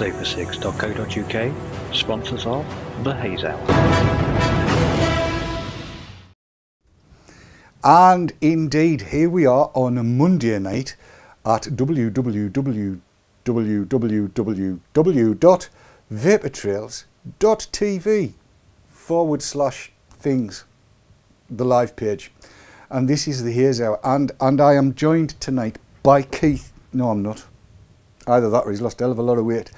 safer6.co.uk, sponsors of The Haze Hour. And indeed, here we are on a Monday night at www.vaportrails.tv forward slash things, the live page. And this is the Haze Hour. And, and I am joined tonight by Keith. No, I'm not. Either that or he's lost a hell of a lot of weight.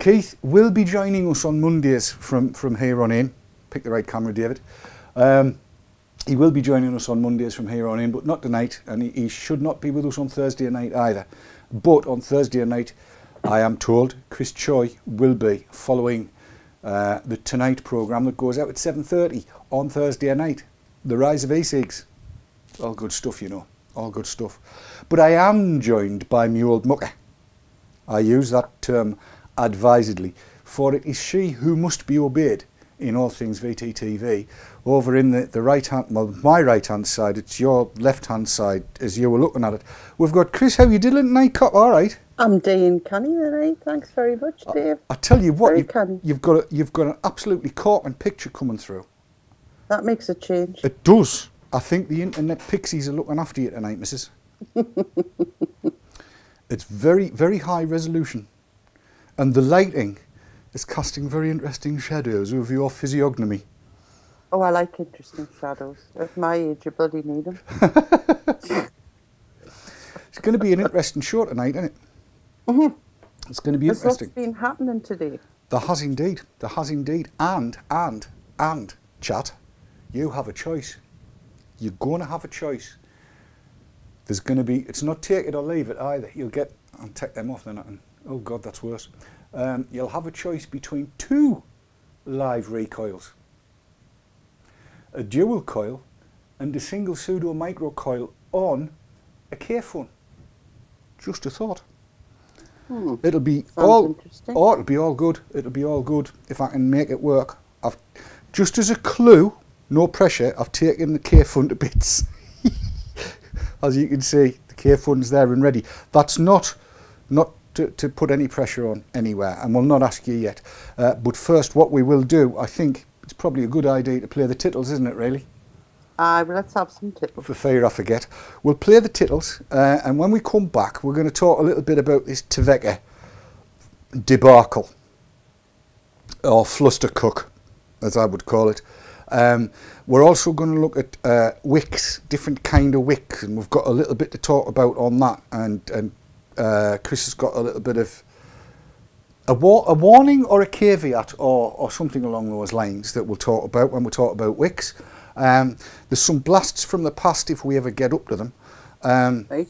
Keith will be joining us on Mondays from, from here on in. Pick the right camera, David. Um, he will be joining us on Mondays from here on in, but not tonight, and he, he should not be with us on Thursday night either. But on Thursday night, I am told Chris Choi will be following uh, the Tonight programme that goes out at 7.30 on Thursday night. The Rise of E-cigs. All good stuff, you know. All good stuff. But I am joined by old mucker. I use that term advisedly, for it is she who must be obeyed in all things VTTV. Over in the, the right hand, well, my right hand side, it's your left hand side as you were looking at it. We've got Chris, how you doing tonight, cop? All right. I'm doing canny tonight. Thanks very much, Dave. I tell you what, you, you've got a, you've got an absolutely corking picture coming through. That makes a change. It does. I think the internet pixies are looking after you tonight, missus. it's very, very high resolution. And the lighting is casting very interesting shadows over your physiognomy. Oh, I like interesting shadows. At my age, you bloody need them. It's going to be an interesting show tonight, isn't it? Mm-hmm. It's going to be There's what's interesting. been happening today. There has indeed. There has indeed. And, and, and, chat, you have a choice. You're going to have a choice. There's going to be, it's not take it or leave it either. You'll get, I'll take them off then. I can- Oh God, that's worse. Um, you'll have a choice between two live recoils. A dual coil and a single pseudo micro coil on a Kayfun. Just a thought. Hmm. It'll be Sounds all, oh, it'll be all good. It'll be all good if I can make it work. I've, just as a clue, no pressure. I've taken the Kayfun to bits. as you can see, the Kayfun's there and ready. That's not, not to, to put any pressure on anywhere, and we'll not ask you yet. Uh, but first, what we will do, I think it's probably a good idea to play the tittles, isn't it? Really Aye, well, let's have some tittles. for fear I forget. We'll play the tittles, uh, and when we come back, we're going to talk a little bit about this Tveka debacle, or flustercook, as I would call it. Um, we're also going to look at uh, wicks, different kind of wicks, and we've got a little bit to talk about on that. And, and uh, Chris has got a little bit of a, wa- a warning or a caveat or, or something along those lines that we'll talk about when we talk about wicks. Um, there's some blasts from the past if we ever get up to them. Um, Right?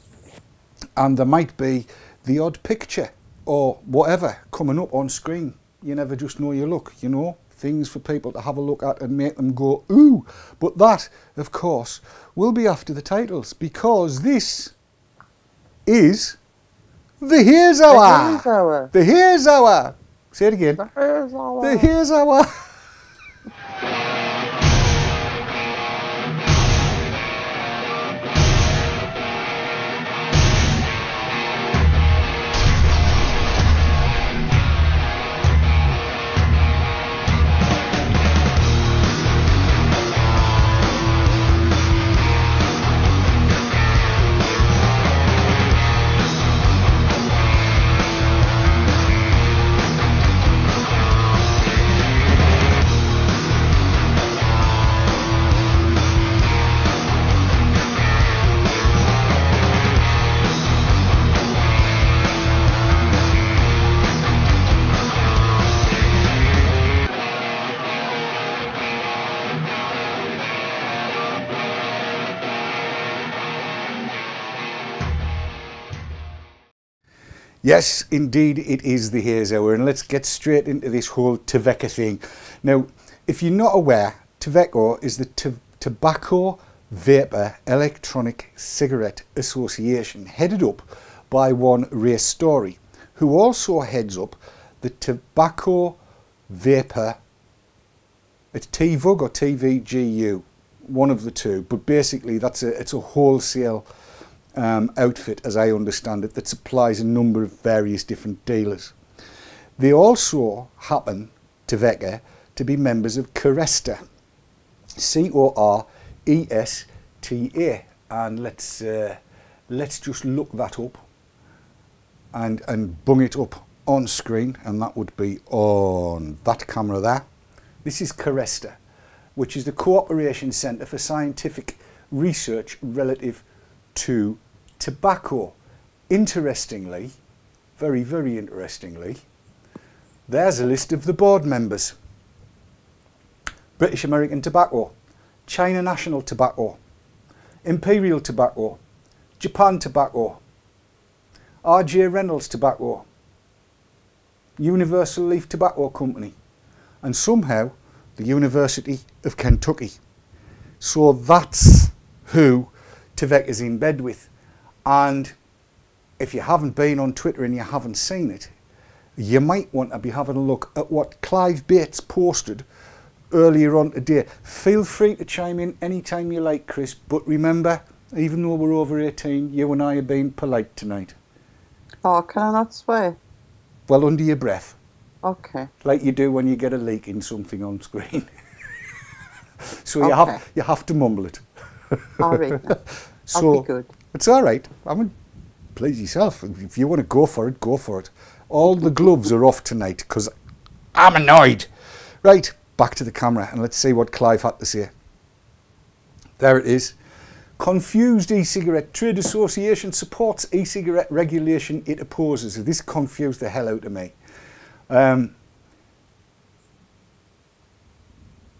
and there might be the odd picture or whatever coming up on screen. You never just know your luck, you know? Things for people to have a look at and make them go, ooh. But that, of course, will be after the titles because this is the Here's Hour. Here's our. The Here's Hour. Say it again. Here's our. The Here's. Yes, indeed, it is the Haze Hour, and let's get straight into this whole Tveka thing. Now, if you're not aware, Tveka is the T- Tobacco Vapor Electronic Cigarette Association, headed up by one Ray Story, who also heads up the Tobacco Vapor. It's TVUG or TVGU, one of the two, but basically that's a it's a wholesale um, outfit, as I understand it, that supplies a number of various different dealers. They also happen, Tveka, to be members of Coresta. C-O-R-E-S-T-A. And let's, uh, let's just look that up and, and bung it up on screen. And that would be on that camera there. This is Coresta, which is the Cooperation Centre for Scientific Research relative to tobacco. Interestingly, very, very interestingly, there's a list of the board members. British American Tobacco, China National Tobacco, Imperial Tobacco, Japan Tobacco, RJ Reynolds Tobacco, Universal Leaf Tobacco Company, and somehow the University of Kentucky. So that's who Tvek is in bed with. And if you haven't been on Twitter and you haven't seen it, you might want to be having a look at what Clive Bates posted earlier on today. Feel free to chime in anytime you like, Chris, but remember, even though we're over 18, you and I are being polite tonight. Oh, can I not swear? Well, under your breath, Okay. like you do when you get a leak in something on screen. so you Okay. have you have to mumble it. All right. So I'll be good. it's all right. I mean, please yourself. If you want to go for it, go for it. All the gloves are off tonight because I'm annoyed. Right, back to the camera and let's see what Clive had to say. There it is. Confused e-cigarette trade association supports e-cigarette regulation it opposes. This confused the hell out of me. Um,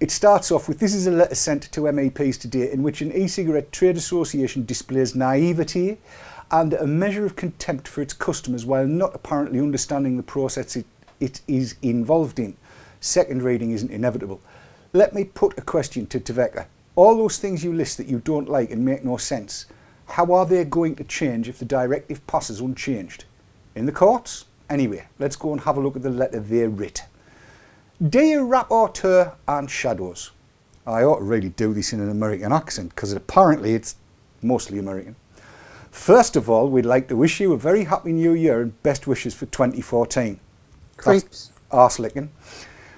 It starts off with this is a letter sent to MEPs today in which an e-cigarette trade association displays naivety and a measure of contempt for its customers while not apparently understanding the process it, it is involved in. Second reading isn't inevitable. Let me put a question to Tveka. All those things you list that you don't like and make no sense, how are they going to change if the directive passes unchanged? In the courts? Anyway, let's go and have a look at the letter they writ. Dear Rapporteur and Shadows, I ought to really do this in an American accent because apparently it's mostly American. First of all, we'd like to wish you a very happy new year and best wishes for 2014. Creeps. Arse licking.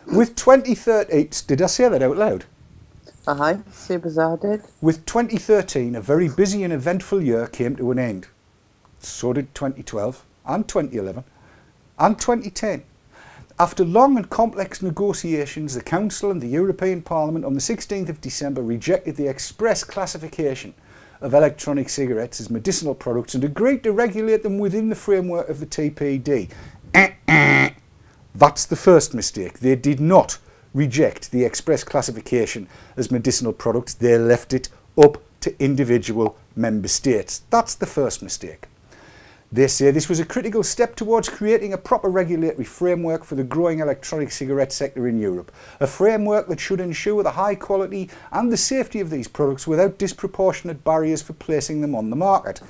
With 2013, did I say that out loud? Aye, same as I did. With 2013, a very busy and eventful year came to an end. So did 2012 and 2011 and 2010. After long and complex negotiations, the Council and the European Parliament on the 16th of December rejected the express classification of electronic cigarettes as medicinal products and agreed to regulate them within the framework of the TPD. That's the first mistake. They did not reject the express classification as medicinal products. They left it up to individual member states. That's the first mistake. They say this was a critical step towards creating a proper regulatory framework for the growing electronic cigarette sector in Europe. A framework that should ensure the high quality and the safety of these products without disproportionate barriers for placing them on the market.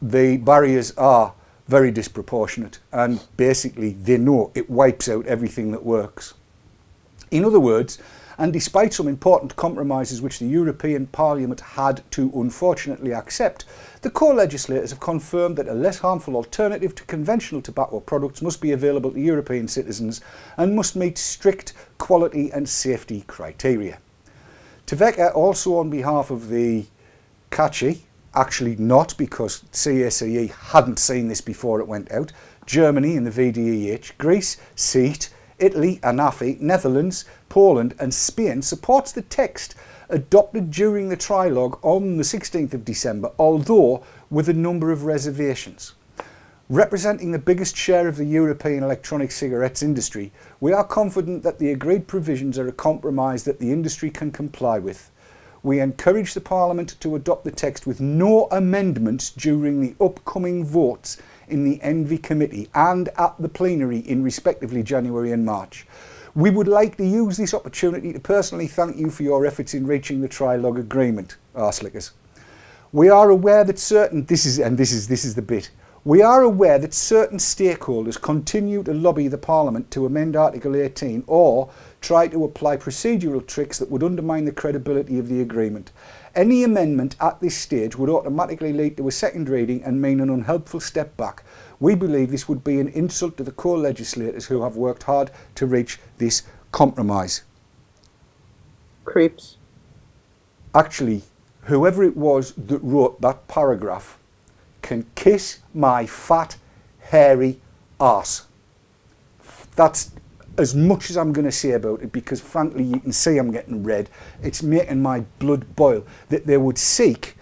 the barriers are very disproportionate and basically they know it wipes out everything that works. In other words, and despite some important compromises which the European Parliament had to unfortunately accept, the co-legislators have confirmed that a less harmful alternative to conventional tobacco products must be available to European citizens and must meet strict quality and safety criteria. Tveka also on behalf of the CACE, actually not because CACE hadn't seen this before it went out, Germany and the VDEH, Greece, SEAT, Italy, ANAFI, Netherlands, Poland and Spain supports the text adopted during the trilogue on the 16th of December, although with a number of reservations. Representing the biggest share of the European electronic cigarettes industry, we are confident that the agreed provisions are a compromise that the industry can comply with. We encourage the Parliament to adopt the text with no amendments during the upcoming votes in the ENVI Committee and at the plenary in respectively January and March. We would like to use this opportunity to personally thank you for your efforts in reaching the trilogue agreement, Arslickers. We are aware that certain this is and this is this is the bit. We are aware that certain stakeholders continue to lobby the Parliament to amend Article 18 or try to apply procedural tricks that would undermine the credibility of the agreement. Any amendment at this stage would automatically lead to a second reading and mean an unhelpful step back. We believe this would be an insult to the co-legislators who have worked hard to reach this compromise. Creeps. Actually, whoever it was that wrote that paragraph can kiss my fat, hairy arse. That's as much as I'm going to say about it because, frankly, you can see I'm getting red. It's making my blood boil that they would seek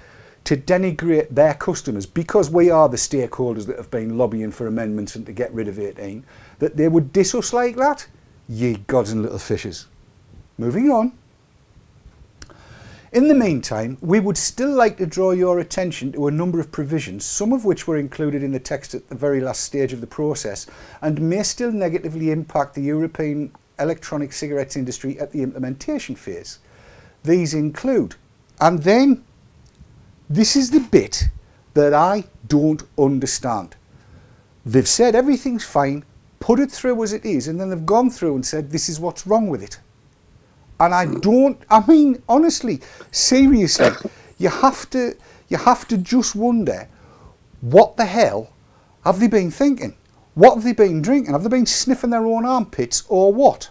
to denigrate their customers because we are the stakeholders that have been lobbying for amendments and to get rid of 18, that they would diss us like that. Ye gods and little fishes. Moving on. In the meantime, we would still like to draw your attention to a number of provisions, some of which were included in the text at the very last stage of the process and may still negatively impact the European electronic cigarettes industry at the implementation phase. These include, and then this is the bit that I don't understand. They've said everything's fine, put it through as it is, and then they've gone through and said this is what's wrong with it. And I don't, I mean, honestly, seriously, you have to, you have to just wonder what the hell have they been thinking? What have they been drinking? Have they been sniffing their own armpits or what?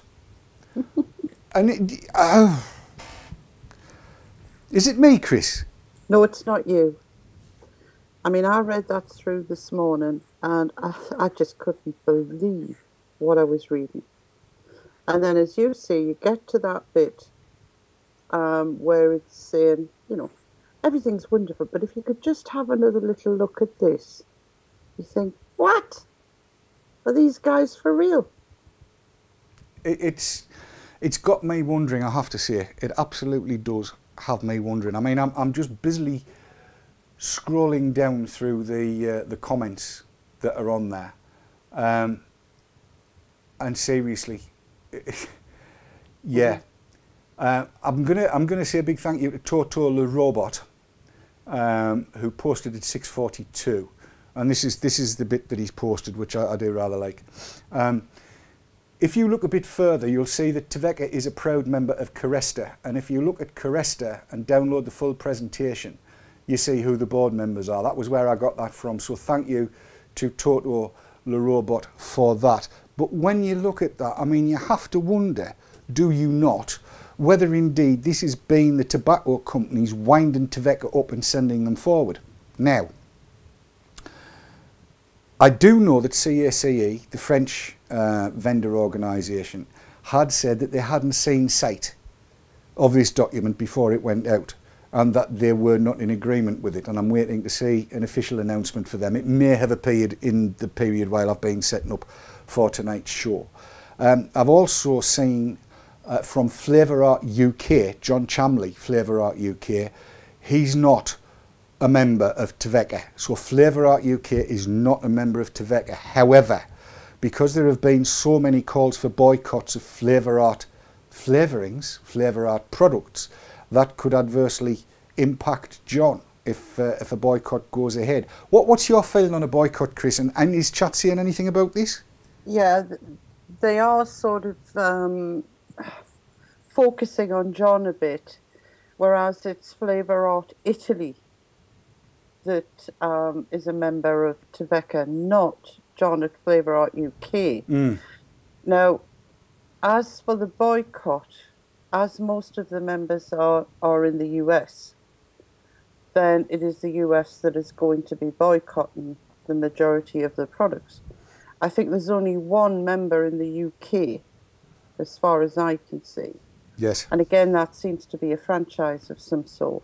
and it, uh, is it me, Chris? No, it's not you. I mean, I read that through this morning and I, I just couldn't believe what I was reading. And then, as you see, you get to that bit um, where it's saying, you know, everything's wonderful, but if you could just have another little look at this, you think, what? Are these guys for real? It, it's it's got me wondering. I have to say, it absolutely does have me wondering. I mean, I'm I'm just busily scrolling down through the uh, the comments that are on there, um, and seriously, yeah. Uh, I'm gonna I'm gonna say a big thank you to Toto the robot, um, who posted at 6:42, and this is this is the bit that he's posted, which I, I do rather like. Um, if you look a bit further, you'll see that Tveka is a proud member of Coresta, and if you look at Coresta and download the full presentation, you see who the board members are. That was where I got that from. So thank you to Toto the robot for that. But when you look at that, I mean, you have to wonder, do you not, whether indeed this has been the tobacco companies winding Tveka up and sending them forward. Now, I do know that CACE, the French uh, vendor organisation, had said that they hadn't seen sight of this document before it went out and that they were not in agreement with it and I'm waiting to see an official announcement for them. It may have appeared in the period while I've been setting up for tonight's show. Um, I've also seen uh, from Flavour Art UK, John Chamley, Flavour Art UK, he's not a member of Tveka. So Flavour Art UK is not a member of Tveka. However, because there have been so many calls for boycotts of Flavour Art flavourings, Flavour Art products, that could adversely impact John if uh, if a boycott goes ahead. What what's your feeling on a boycott, Chris? And, and is chat saying anything about this? Yeah, they are sort of um, focusing on John a bit, whereas it's Flavour Art Italy that um, is a member of Tveka, not John at Flavour Art UK. Mm. Now, as for the boycott, as most of the members are, are in the US, then it is the US that is going to be boycotting the majority of the products. I think there's only one member in the UK, as far as I can see. Yes. And again, that seems to be a franchise of some sort.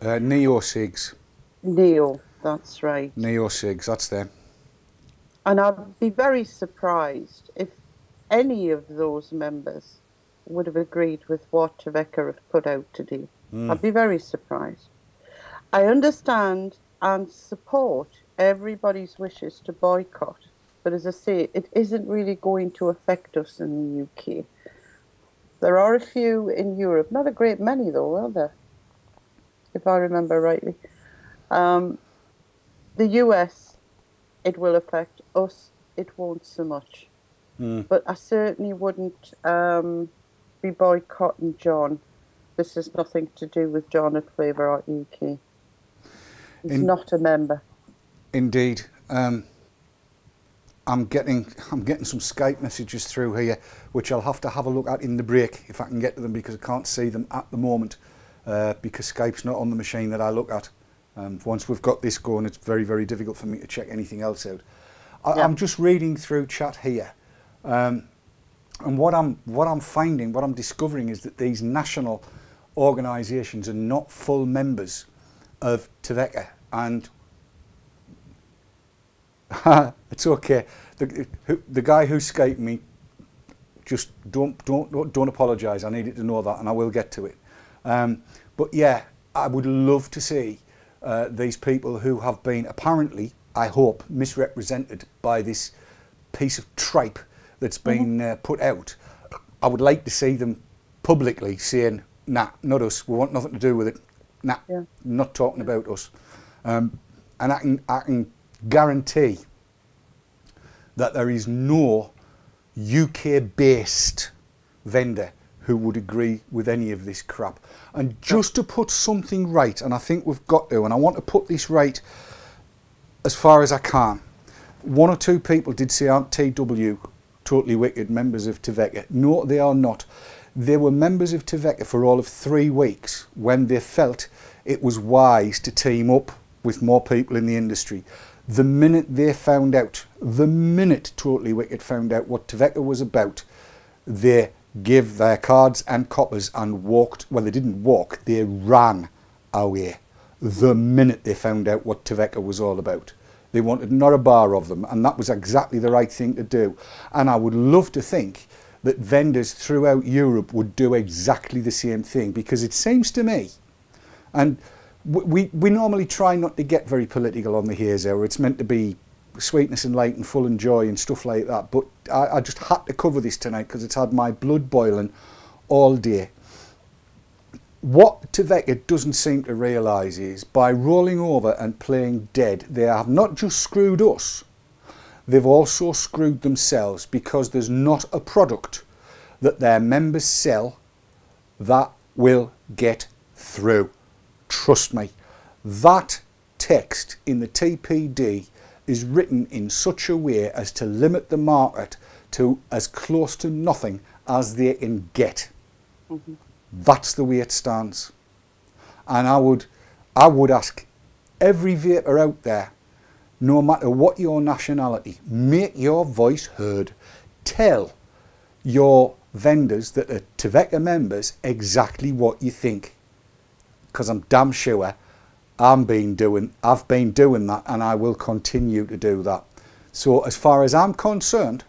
Uh, Neo Sigs. Neo, that's right. Neo Sigs, that's them. And I'd be very surprised if any of those members would have agreed with what Tveka have put out today. Mm. I'd be very surprised. I understand and support everybody's wishes to boycott, but as I say, it isn't really going to affect us in the UK. There are a few in Europe, not a great many though, are there? If I remember rightly. Um, the US, it will affect us, it won't so much. Mm. But I certainly wouldn't um, be boycotting John. This has nothing to do with John at Flavour Art UK. He's In- not a member. Indeed. Um, I'm getting I'm getting some Skype messages through here, which I'll have to have a look at in the break if I can get to them because I can't see them at the moment uh, because Skype's not on the machine that I look at. Um, once we've got this going, it's very very difficult for me to check anything else out. I, Yeah. I'm just reading through chat here, um, and what I'm what I'm finding, what I'm discovering is that these national organisations are not full members of TVECA and it's okay. The, who- the guy who Skyped me, just don't don't don't, apologise. I needed to know that, and I will get to it. Um, but yeah, I would love to see uh, these people who have been apparently, I hope, misrepresented by this piece of tripe that's been uh, put out. I would like to see them publicly saying, "Nah, not us. We want nothing to do with it. Nah, Yeah. not talking about us." Um, and I can I can guarantee that there is no UK based vendor who would agree with any of this crap. And just to put something right, and I think we've got to, and I want to put this right as far as I can. One or two people did say aren't TW totally wicked members of Tveka. No, they are not. They were members of Tveka for all of three weeks when they felt it was wise to team up with more people in the industry. The minute they found out, the minute Totally Wicked found out what Tveka was about, they gave their cards and coppers and walked, well, they didn't walk, they ran away the minute they found out what Tveka was all about. They wanted not a bar of them, and that was exactly the right thing to do. And I would love to think that vendors throughout Europe would do exactly the same thing because it seems to me, and we, we normally try not to get very political on the Haze Hour. It's meant to be sweetness and light and full and joy and stuff like that. But I, I just had to cover this tonight because it's had my blood boiling all day. What Tveka doesn't seem to realise is by rolling over and playing dead, they have not just screwed us, they've also screwed themselves because there's not a product that their members sell that will get through. Trust me. That text in the TPD is written in such a way as to limit the market to as close to nothing as they can get. Mm-hmm. That's the way it stands. And I would, I would ask every vaper out there, no matter what your nationality, make your voice heard. Tell your vendors that are Tveka members exactly what you think. Because I'm damn sure I'm been doing, I've been doing that and I will continue to do that. So as far as I'm concerned,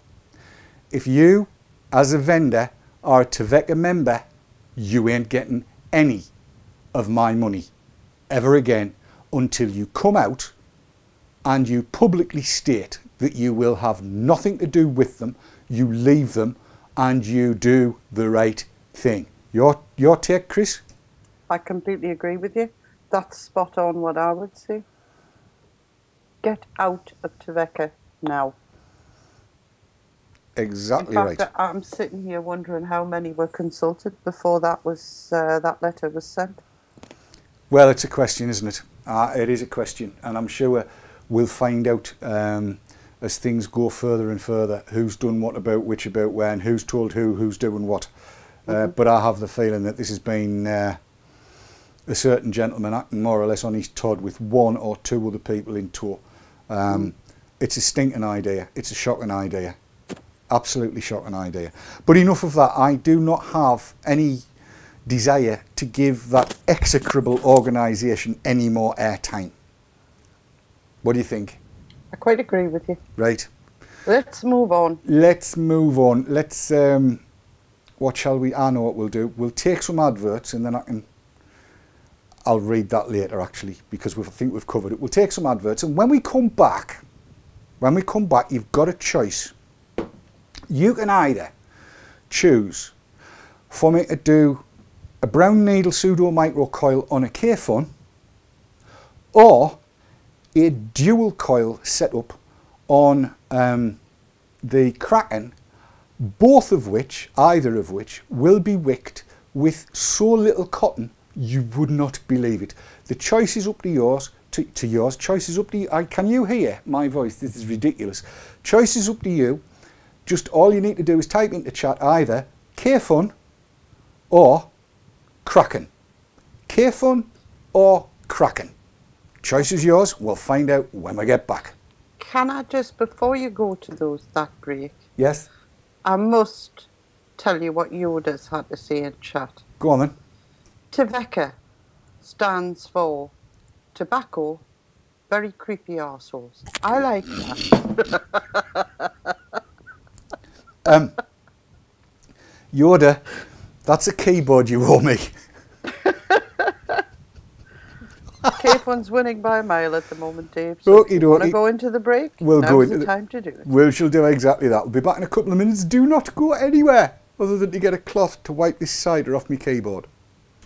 if you as a vendor are a Tveka member, you ain't getting any of my money ever again until you come out and you publicly state that you will have nothing to do with them, you leave them, and you do the right thing. Your, your take, Chris? I completely agree with you. That's spot on what I would say. Get out of Tveka now. Exactly In fact, right. I'm sitting here wondering how many were consulted before that was uh, that letter was sent. Well, it's a question, isn't it? Uh, it is a question, and I'm sure we'll find out um, as things go further and further who's done what about which about when, who's told who, who's doing what. Uh, but I have the feeling that this has been uh, a certain gentleman acting more or less on his Todd with one or two other people in tow. Um, It's a stinking idea. It's a shocking idea. Absolutely shocking idea. But enough of that. I do not have any desire to give that execrable organisation any more airtime. What do you think? I quite agree with you. Right. Let's move on. Let's move on. Let's. Um, what shall we? I know what we'll do. We'll take some adverts and then I can. I'll read that later actually because we I think we've covered it. We'll take some adverts and when we come back, when we come back, you've got a choice. You can either choose for me to do a brown needle pseudo micro coil on a Kayfun or a dual coil setup on um, the Kraken both of which, either of which, will be wicked with so little cotton you would not believe it. The choice is up to yours. To, to yours, choice is up to you. I, can you hear my voice? This is ridiculous. Choice is up to you. Just all you need to do is type into chat either Kayfun or Kraken. Kayfun or Kraken. Choice is yours. We'll find out when we get back. Can I just, before you go to those that break, Yes? I must tell you what Yoda's had to say in chat. Go on then. Tveka stands for tobacco, very creepy arseholes. I like that. Um, Yoda, that's a keyboard you owe me. Kayfun's winning by a mile at the moment, Dave. So Okie want to go into the break? We'll now's go the into the- time to do it. We shall do exactly that. We'll be back in a couple of minutes. Do not go anywhere other than to get a cloth to wipe this cider off my keyboard.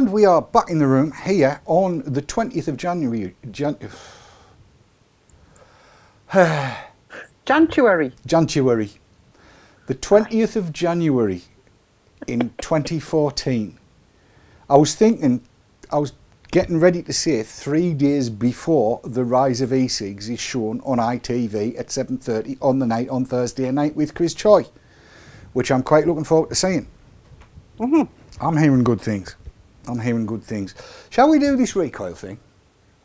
And we are back in the room here on the 20th of January. Jan- January. January. The 20th of January in 2014. I was thinking, I was getting ready to say three days before the rise of e-cigs is shown on ITV at 7.30 on the night on Thursday night with Chris Choi, which I'm quite looking forward to seeing. Mm-hmm. I'm hearing good things. I'm hearing good things. Shall we do this recoil thing?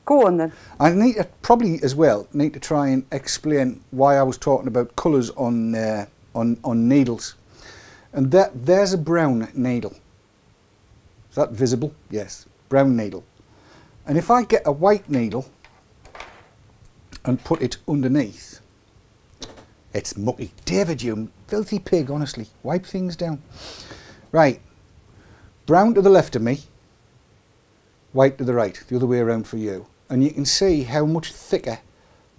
Go on then. I need to probably as well need to try and explain why I was talking about colours on uh, on on needles, and that there's a brown needle. Is that visible? Yes, brown needle. And if I get a white needle and put it underneath, it's mucky. David, you filthy pig! Honestly, wipe things down. Right, brown to the left of me, white to the right, the other way around for you. And you can see how much thicker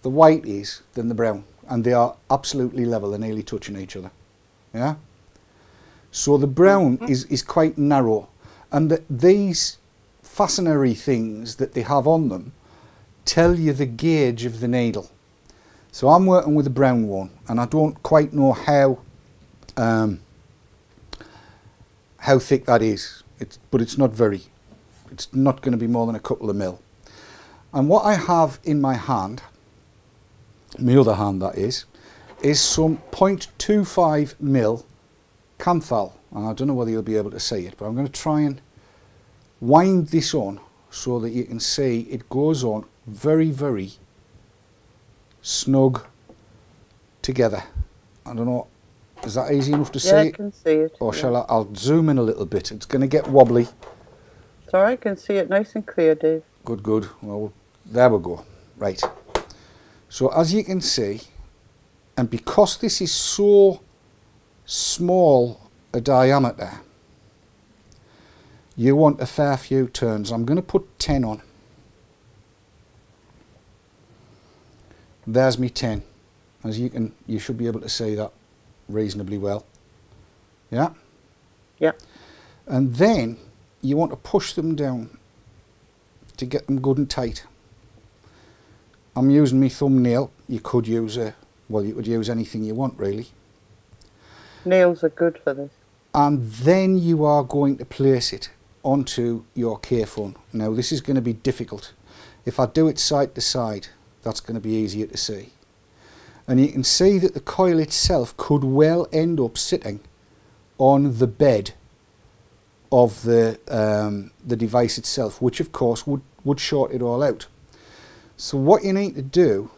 the white is than the brown. And they are absolutely level, they're nearly touching each other. Yeah? So the brown is, is quite narrow. And the, these fastenary things that they have on them tell you the gauge of the needle. So I'm working with a brown one, and I don't quite know how um, how thick that is. It's, but it's not very. It's not going to be more than a couple of mil. And what I have in my hand, my other hand that is, is some 0.25 mil Kanthal. And I don't know whether you'll be able to see it, but I'm going to try and wind this on so that you can see it goes on very, very snug together. I don't know, is that easy enough to Yeah, I see? can see it. Or yeah. shall I? I'll zoom in a little bit. It's going to get wobbly. Sorry, I can see it nice and clear, Dave. Good, good. Well, there we go. Right. So as you can see, and because this is so small a diameter, you want a fair few turns. I'm going to put 10 on. There's me 10. As you can, you should be able to see that reasonably well. Yeah? Yeah. And then you want to push them down to get them good and tight. I'm using my thumbnail. You could use a, well, you could use anything you want really. Nails are good for this. And then you are going to place it onto your Kayfun. Now this is going to be difficult. If I do it side to side, that's going to be easier to see. And you can see that the coil itself could well end up sitting on the bed of the um, the device itself, which of course would, would short it all out. So what you need to do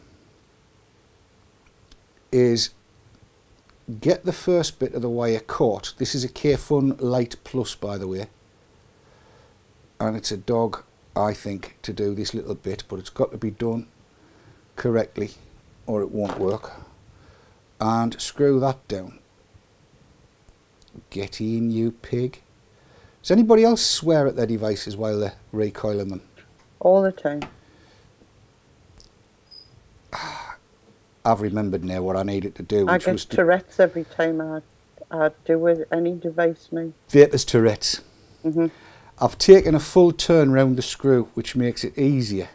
is get the first bit of the wire caught. This is a Kayfun Light Plus by the way. And it's a dog, I think, to do this little bit, but it's got to be done correctly or it won't work. And screw that down. Get in, you pig. Does anybody else swear at their devices while they're recoiling them? All the time. I've remembered now what I needed to do, I get Tourette's every time I, I do with any device, me. Vapors Tourette's. hmm I've taken a full turn round the screw, which makes it easier.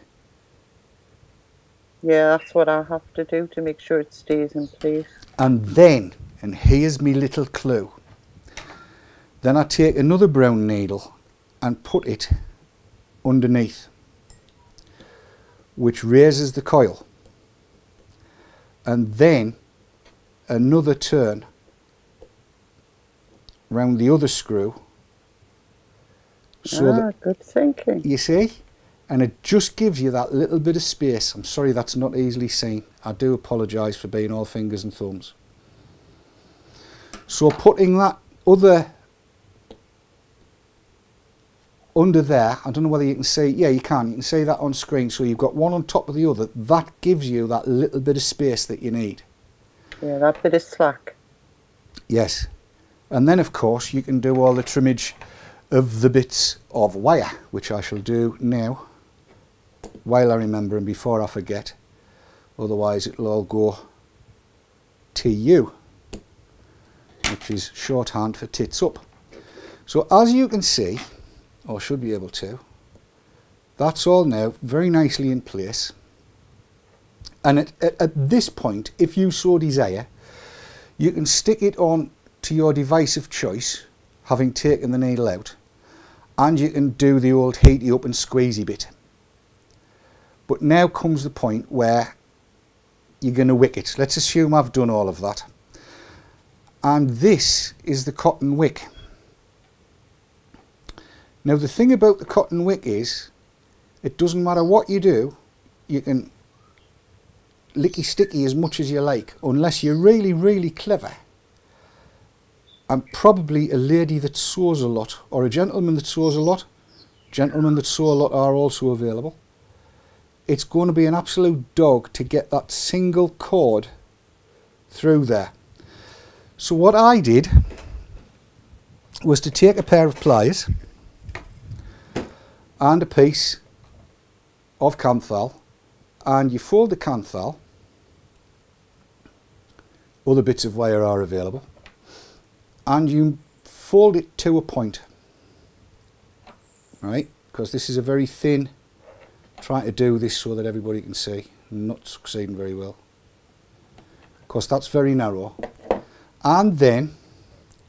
Yeah, that's what I have to do to make sure it stays in place. And then, and here's me little clue, then I take another brown needle and put it underneath, which raises the coil. And then another turn round the other screw. So ah, good thinking. you see and it just gives you that little bit of space i'm sorry that's not easily seen i do apologize for being all fingers and thumbs so putting that other under there i don't know whether you can see yeah you can you can see that on screen so you've got one on top of the other that gives you that little bit of space that you need Yeah, that bit of slack. Yes. And then, of course, you can do all the trimmage of the bits of wire, which I shall do now, while I remember and before I forget. Otherwise, it'll all go TU, which is shorthand for tits up. So as you can see, or should be able to, that's all now very nicely in place. And at, at, at this point, if you so desire, you can stick it on to your device of choice, having taken the needle out, and you can do the old heaty up and squeezy bit. But now comes the point where you're going to wick it. Let's assume I've done all of that. And this is the cotton wick. Now the thing about the cotton wick is, it doesn't matter what you do, you can licky sticky as much as you like, unless you're really, really clever. And probably a lady that sews a lot, or a gentleman that sews a lot. Gentlemen that sew a lot are also available. It's going to be an absolute dog to get that single cord through there. So what I did was to take a pair of pliers and a piece of Kanthal and you fold the Kanthal other bits of wire are available and you fold it to a point right? Because this is a very thin trying to do this so that everybody can see not succeeding very well. Because that's very narrow. And then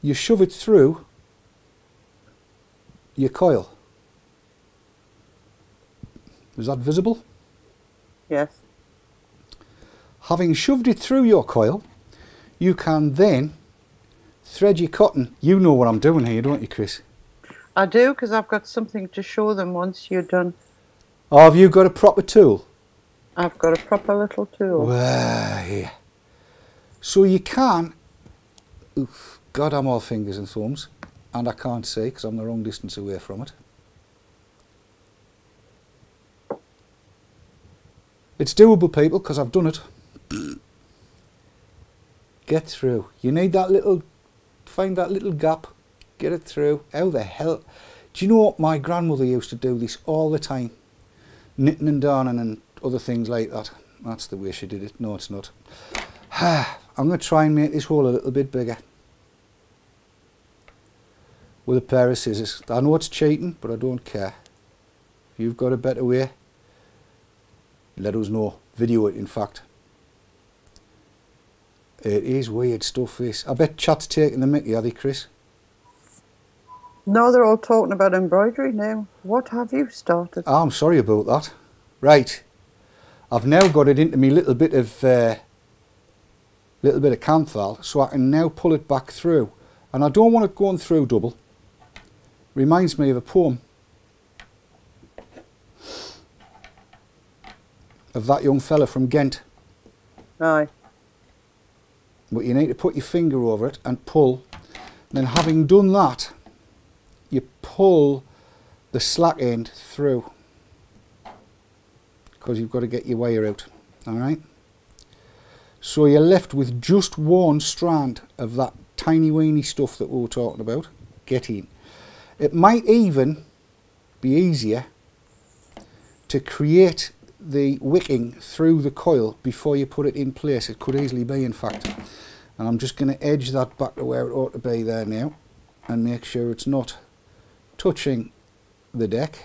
you shove it through your coil is that visible Yes. having shoved it through your coil you can then thread your cotton. You know what I'm doing here, don't you, Chris? I do because I've got something to show them once you're done. Or have you got a proper tool? I've got a proper little tool. Way. So you can, oof, God, I'm all fingers and thumbs, and I can't see because I'm the wrong distance away from it. It's doable, people, because I've done it. Get through. You need that little, find that little gap, get it through. How the hell? Do you know what? My grandmother used to do this all the time. Knitting and darning and other things like that. That's the way she did it. No, it's not. I'm going to try and make this hole a little bit bigger. With a pair of scissors. I know it's cheating, but I don't care. If you've got a better way, let us know. Video it, in fact. It is weird stuff, this. I bet chat's taking the mickey, are they, Chris? No, they're all talking about embroidery now. What have you started? Oh, I'm sorry about that. Right. I've now got it into me little bit of uh, little bit of Kanthal so I can now pull it back through. And I don't want it going through double. Reminds me of a poem. Of that young fella from Ghent. Aye. But you need to put your finger over it and pull. then having done that, you pull the slack end through. Because you've got to get your wire out. Alright? So you're left with just one strand of that tiny weeny stuff that we were talking about. Get in. It might even be easier to create the wicking through the coil before you put it in place. It could easily be in fact. And I'm just going to edge that back to where it ought to be there now and make sure it's not touching the deck.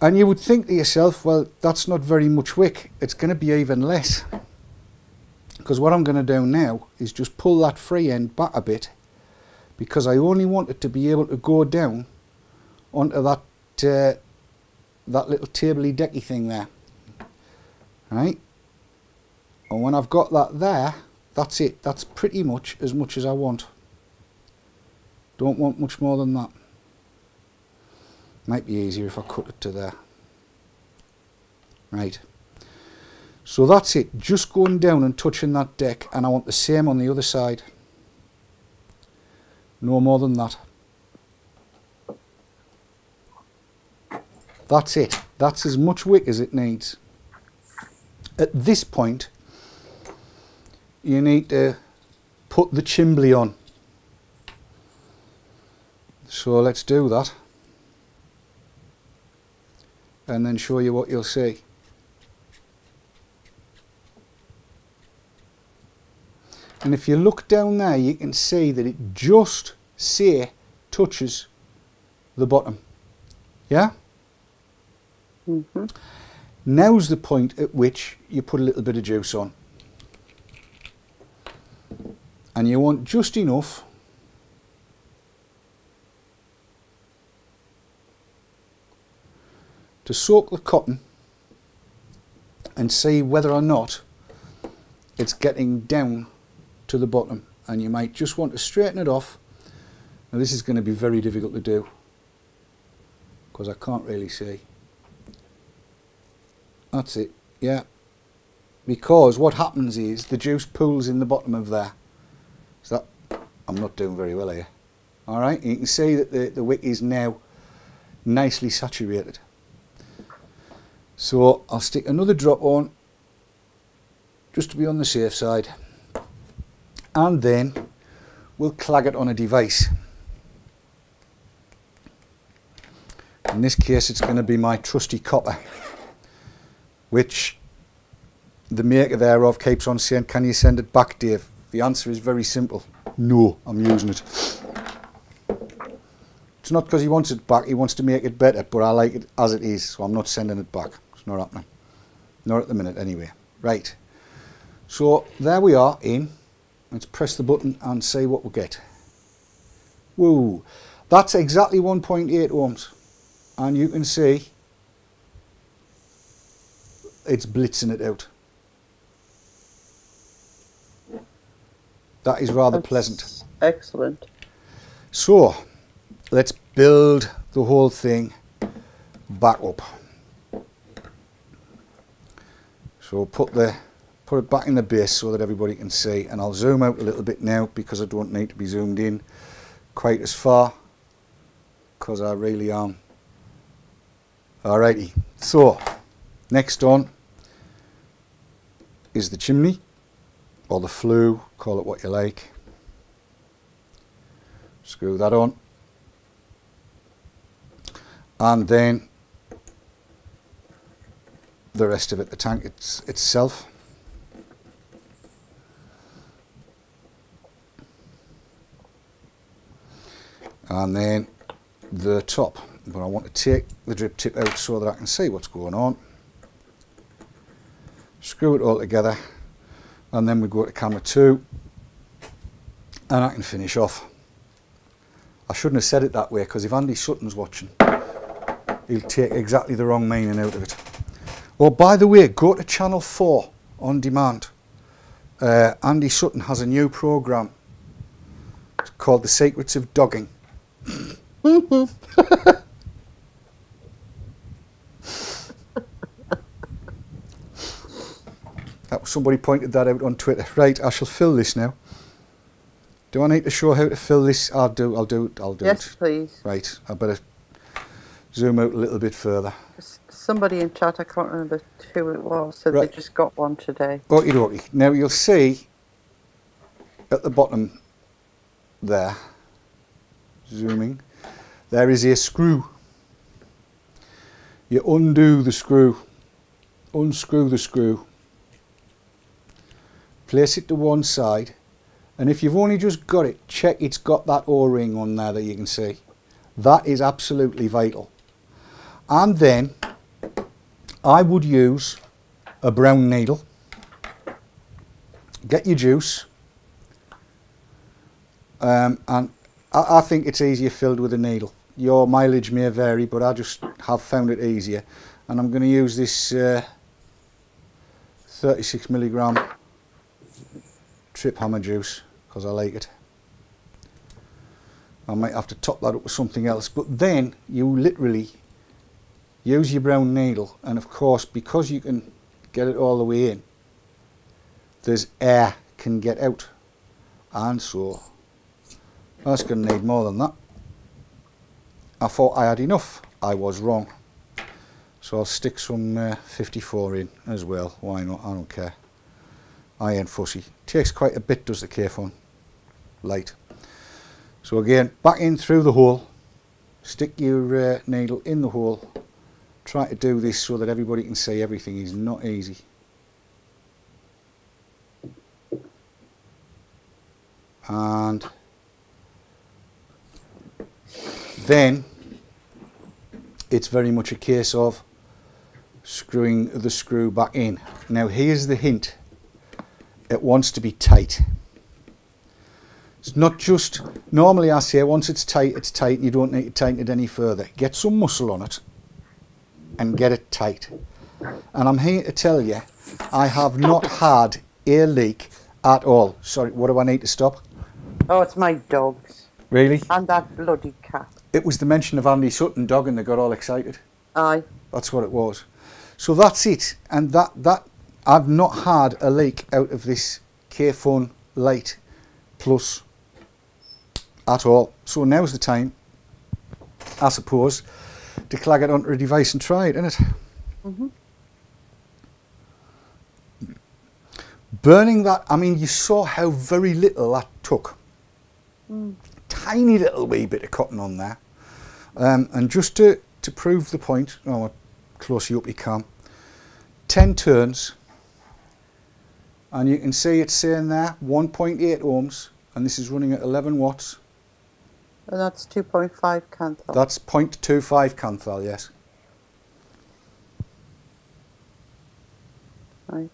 And you would think to yourself, well, that's not very much wick. It's going to be even less. Because what I'm going to do now is just pull that free end back a bit because I only want it to be able to go down onto that uh, that little tabley decky thing there. Right? And when I've got that there, that's it. That's pretty much as much as I want. Don't want much more than that. Might be easier if I cut it to there. Right. So that's it. Just going down and touching that deck and I want the same on the other side. No more than that. That's it. That's as much wick as it needs. At this point, you need to put the chimbly on. So let's do that. And then show you what you'll see. And if you look down there, you can see that it just, say, touches the bottom. Yeah? Mm -hmm. Now's the point at which you put a little bit of juice on. And you want just enough to soak the cotton and see whether or not it's getting down to the bottom and you might just want to straighten it off now this is going to be very difficult to do because I can't really see that's it, yeah. Because what happens is the juice pools in the bottom of there. So that, I'm not doing very well here. Alright, you can see that the, the wick is now nicely saturated. So I'll stick another drop on just to be on the safe side. And then we'll clag it on a device. In this case it's going to be my trusty copper which the maker thereof keeps on saying, can you send it back, Dave? The answer is very simple. No, I'm using it. It's not because he wants it back, he wants to make it better, but I like it as it is, so I'm not sending it back. It's not happening. Not at the minute, anyway. Right. So, there we are in. Let's press the button and see what we get. Woo! That's exactly 1.8 ohms. And you can see it's blitzing it out. That is rather That's pleasant. Excellent. So, let's build the whole thing back up. So put the put it back in the base so that everybody can see and I'll zoom out a little bit now because I don't need to be zoomed in quite as far because I really am. Alrighty, so next on is the chimney or the flue, call it what you like. Screw that on. And then the rest of it, the tank it's, itself. And then the top. But I want to take the drip tip out so that I can see what's going on. Screw it all together and then we go to camera 2 and I can finish off. I shouldn't have said it that way because if Andy Sutton's watching he'll take exactly the wrong meaning out of it. Oh, by the way, go to Channel 4 on demand. Uh, Andy Sutton has a new programme called The Secrets of Dogging. Somebody pointed that out on Twitter. Right, I shall fill this now. Do I need to show how to fill this? I'll do. I'll do. it. I'll do Yes, it. please. Right. I better zoom out a little bit further. Somebody in chat, I can't remember who it was, said Right. they just got one today. Okie dokie. Now you'll see at the bottom there, zooming, there is a screw. You undo the screw, unscrew the screw, place it to one side, and if you've only just got it, check it's got that O-ring on there that you can see. That is absolutely vital. And then I would use a brown needle. Get your juice. Um, and I, I think it's easier filled with a needle. Your mileage may vary, but I just have found it easier. And I'm going to use this uh, 36 milligram trip hammer juice because I like it. I might have to top that up with something else. But then you literally use your brown needle and of course because you can get it all the way in there's air can get out. And so that's going to need more than that. I thought I had enough. I was wrong. So I'll stick some uh, 54 in as well. Why not? I don't care I ain't fussy takes quite a bit does the Kayfun Lite so again back in through the hole stick your uh, needle in the hole try to do this so that everybody can see everything is not easy. And then it's very much a case of screwing the screw back in. Now here's the hint. It wants to be tight. It's not just, normally I say once it's tight, it's tight and you don't need to tighten it any further. Get some muscle on it and get it tight. And I'm here to tell you, I have not had a leak at all. Sorry, what do I need to stop? Oh, it's my dogs. Really? And that bloody cat. It was the mention of Andy Sutton dog and they got all excited. Aye. That's what it was. So that's it. And that, that I've not had a leak out of this Kayfun Lite Plus at all. So now's the time, I suppose, to clag it onto a device and try it, innit? Mhm. Burning that, I mean, you saw how very little that took. Mm. Tiny little wee bit of cotton on there. Um, and just to, to prove the point, oh, I'll close you up you can, 10 turns, and you can see it's saying there 1.8 ohms, and this is running at 11 watts. And that's 2.5 Kanthal. That's 0.25 Kanthal, yes. Right.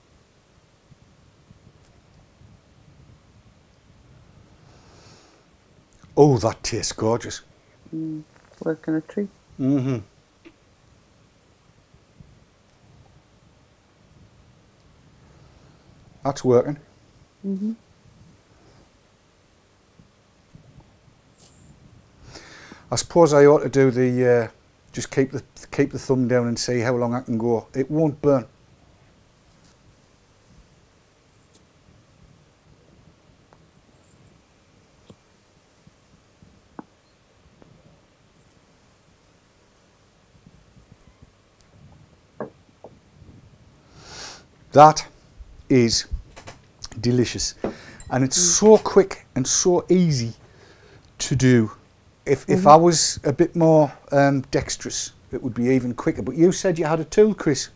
Oh, that tastes gorgeous. Mm. Working a treat. Mm-hmm. That's working. Mm -hmm. I suppose I ought to do the uh, just keep the keep the thumb down and see how long I can go. It won't burn. That is delicious. And it's so quick and so easy to do. If, if I was a bit more um, dexterous, it would be even quicker. But you said you had a tool, Chris.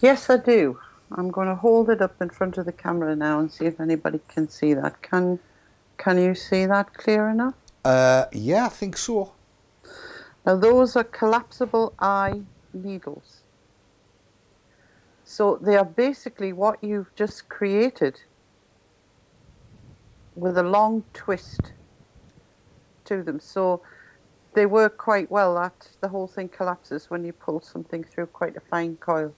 Yes, I do. I'm going to hold it up in front of the camera now and see if anybody can see that. Can Can you see that clear enough? Uh, yeah, I think so. Now, those are collapsible eye needles. So they are basically what you've just created with a long twist to them. So they work quite well. That the whole thing collapses when you pull something through quite a fine coil.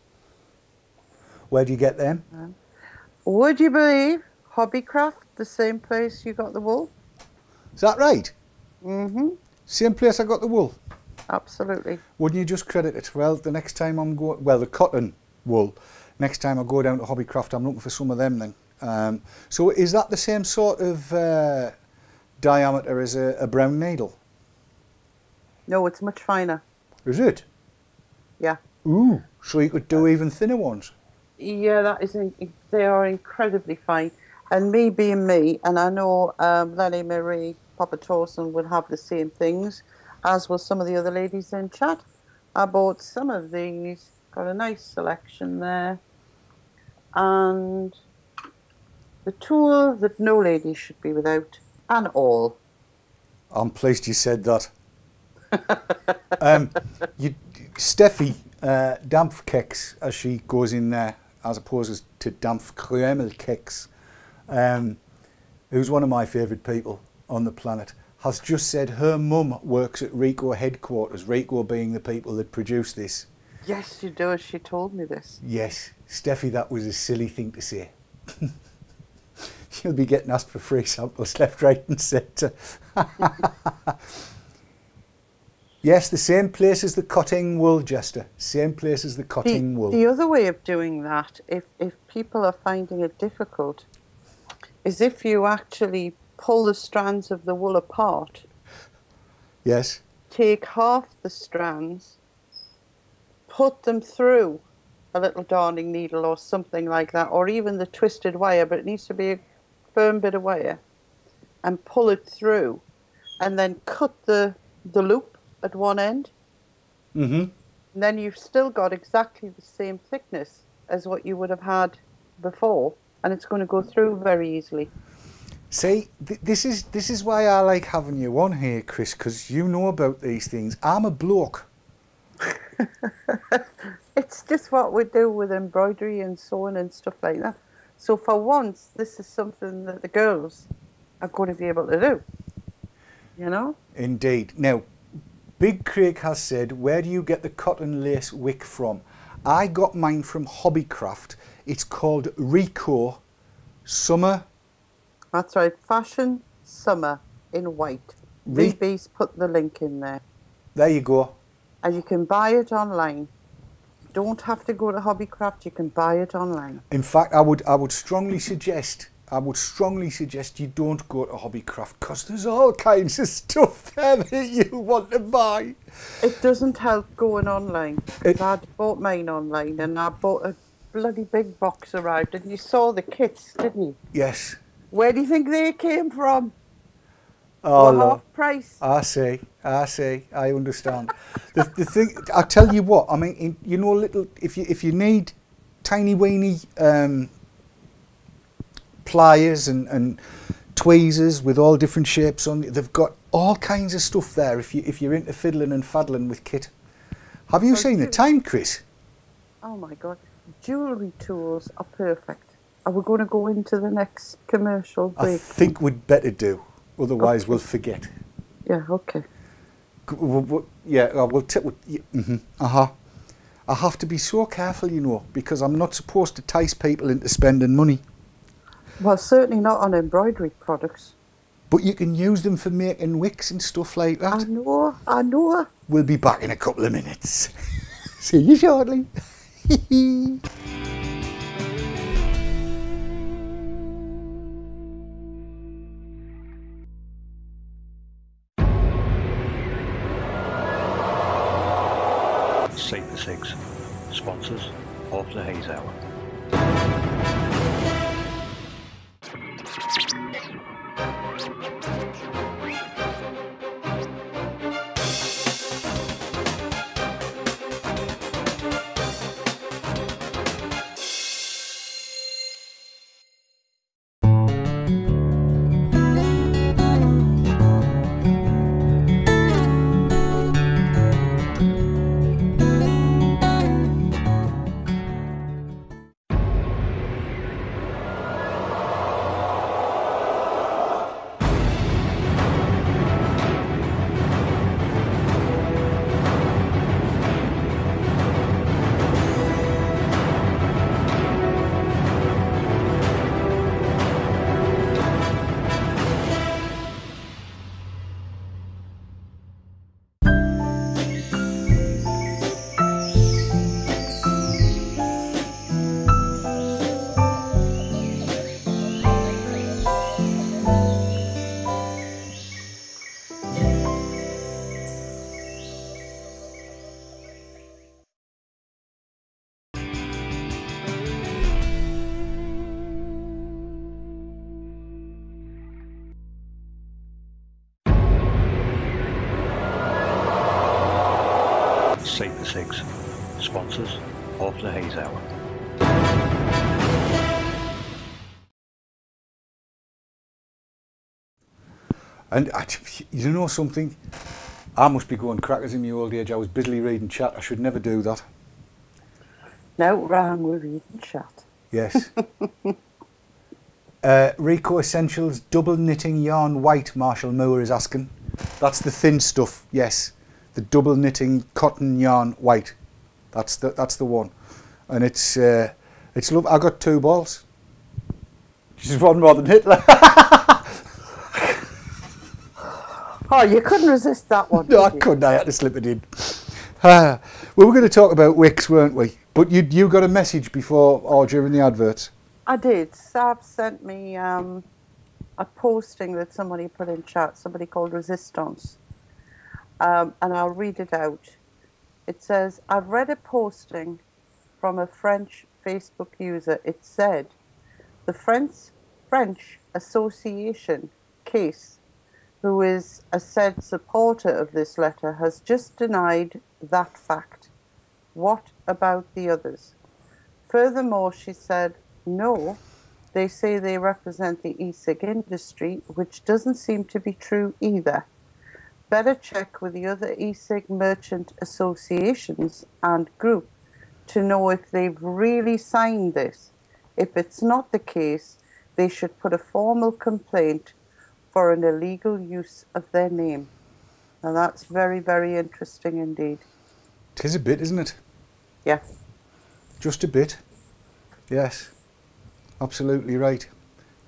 Where do you get them? Would you believe Hobbycraft, the same place you got the wool? Is that right? Mm-hmm. Same place I got the wool. Absolutely. Wouldn't you just credit it? Well, the next time I'm going, well, the cotton wool. Next time I go down to Hobbycraft, I'm looking for some of them then. Um, so is that the same sort of uh, diameter as a, a brown needle? No, it's much finer. Is it? Yeah. Ooh, so you could do even thinner ones. Yeah, that is. In, they are incredibly fine. And me being me, and I know um, Lenny Marie Papa Torson would have the same things, as will some of the other ladies in chat. I bought some of these. Got a nice selection there, and the tool that no lady should be without, and all. I'm pleased you said that. um, you, Steffi, uh, as she goes in there, as opposed to Dampfkrümelkeks, um, who's one of my favourite people on the planet, has just said her mum works at Rico headquarters, Rico being the people that produce this. Yes, she does. She told me this. Yes, Steffi, that was a silly thing to say. She'll be getting asked for free samples left, right, and centre. yes, the same place as the cotting wool, Jester. Same place as the cotting the, wool. the other way of doing that, if, if people are finding it difficult, is if you actually pull the strands of the wool apart, yes. take half the strands, put them through a little darning needle or something like that, or even the twisted wire, but it needs to be a firm bit of wire, and pull it through, and then cut the, the loop at one end. Mm-hmm. And then you've still got exactly the same thickness as what you would have had before, and it's going to go through very easily. See, th- this is this is why I like having you on here, Chris, because you know about these things. I'm a bloke. It's just what we do with embroidery and sewing and stuff like that. So for once, this is something that the girls are going to be able to do. You know? Indeed. Now, Big Craig has said, where do you get the cotton lace wick from? I got mine from Hobbycraft. It's called Rico Summer. That's right. Fashion Summer in white. Re- put the link in there. There you go. And you can buy it online. Don't have to go to Hobbycraft, you can buy it online. In fact, I would I would strongly suggest I would strongly suggest you don't go to Hobbycraft because there's all kinds of stuff there that you want to buy. It doesn't help going online. It- I bought mine online and I bought a bloody big box arrived and you saw the kits, didn't you? Yes. Where do you think they came from? Oh, half price. I see, I see, I understand. the, the thing, I tell you what, I mean, in, you know, a little if you if you need tiny weeny um, pliers and, and tweezers with all different shapes on, they've got all kinds of stuff there. If you if you're into fiddling and faddling with kit, have you Oh, seen the time, Chris? Oh my god. Jewellery tools are perfect. Are we going to go into the next commercial break? I think we'd better do, otherwise Okay. we'll forget. Yeah, okay. G- w- w- Yeah, uh, we'll t- w- yeah, mhm, uh-huh. I have to be so careful, you know, because I'm not supposed to entice people into spending money. Well, certainly not on embroidery products. But you can use them for making wicks and stuff like that. I know, I know. We'll be back in a couple of minutes. See you shortly. And I, you know something? I must be going crackers in my old age. I was busily reading chat. I should never do that. No wrong with reading chat. Yes. uh, Rico Essentials double knitting yarn white. Marshall Moore is asking. That's the thin stuff. Yes, the double knitting cotton yarn white. That's the that's the one, and it's uh, it's love. I got two balls. She's one more than Hitler. Oh, you couldn't resist that one. no, I couldn't. I had to slip it in. Ah, we were going to talk about wicks, weren't we? But you you got a message before or during the adverts. I did. Sav sent me um, a posting that somebody put in chat, somebody called Resistance. Um, and I'll read it out. It says, I've read a posting from a French Facebook user. It said, the French, French Association case, who is a said supporter of this letter, has just denied that fact. What about the others? Furthermore, she said, no, they say they represent the e-cig industry, which doesn't seem to be true either. Better check with the other e-cig merchant associations and group to know if they've really signed this. If it's not the case, they should put a formal complaint for an illegal use of their name. Now that's very, very interesting indeed. Tis a bit, isn't it? Yeah. Just a bit. Yes, absolutely right.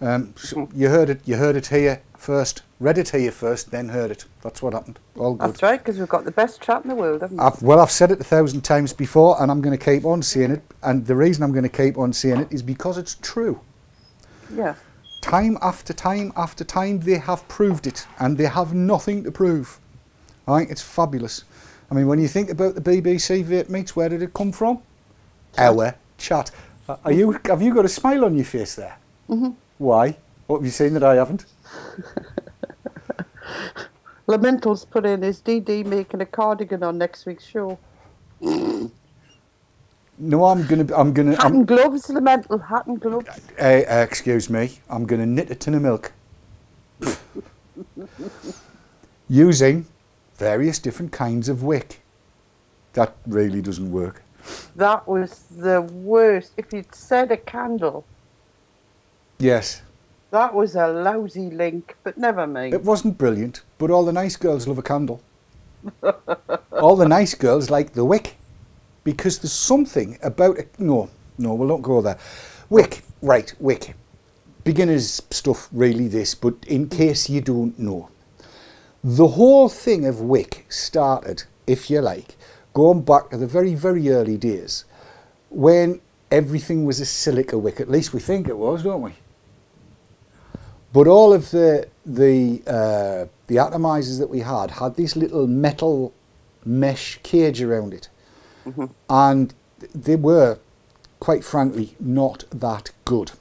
Um, so you heard it. You heard it here first. Read it here first, then heard it. That's what happened. All good. That's right, because we've got the best chat in the world, haven't we? I've, well, I've said it a thousand times before, and I'm going to keep on saying it. And the reason I'm going to keep on saying it is because it's true. Yeah. Time after time after time, they have proved it, and they have nothing to prove. I think it's fabulous. I mean, when you think about the BBC vape meets, where did it come from? Our chat. Uh, Are you? Have you got a smile on your face there? Mm-hmm. Why? What have you seen that I haven't? Lamental's put in is DD making a cardigan on next week's show. No, I'm gonna. I'm gonna. Hat I'm, and gloves, Lamental, hat and gloves. uh, uh, excuse me. I'm gonna knit a tin of milk using various different kinds of wick. That really doesn't work. That was the worst. If you'd said a candle, Yes, that was a lousy link, but never mind. it wasn't brilliant, but all the nice girls love a candle. all the nice girls like the wick because there's something about it. No, no, we'll not go there. Wick, right, wick. beginner's stuff, really, this, but in case you don't know. The whole thing of wick started, if you like, going back to the very, very early days when everything was a silica wick. At least we think it was, don't we? But all of the the uh, the atomizers that we had had this little metal mesh cage around it, Mm-hmm. and they were, quite frankly, not that good.